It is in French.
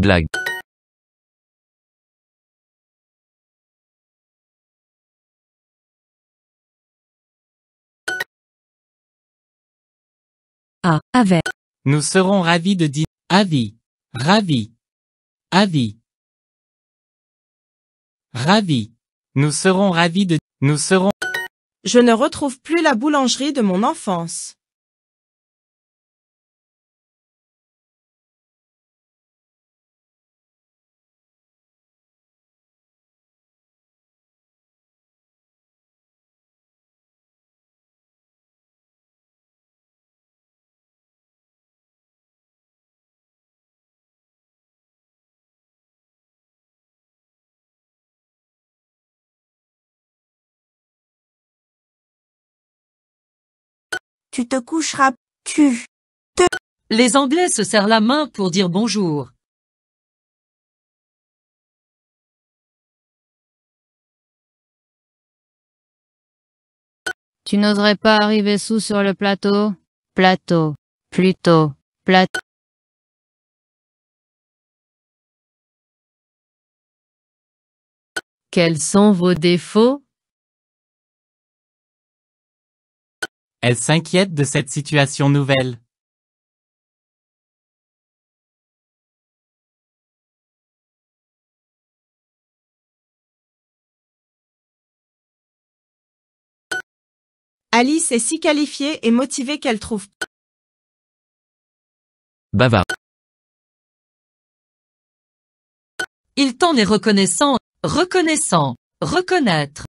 Blague. A. Avec. Nous serons ravis de dire avis. Ravi. Avis. Ravi. Nous serons ravis de nous serons Je ne retrouve plus la boulangerie de mon enfance. Tu te coucheras. Tu. Les Anglais se serrent la main pour dire bonjour. Tu n'oserais pas arriver sous sur le plateau? Plateau. Plutôt. Plateau. Quels sont vos défauts? Elle s'inquiète de cette situation nouvelle. Alice est si qualifiée et motivée qu'elle trouve Bavard. Il t'en est reconnaissant, reconnaissant, reconnaître.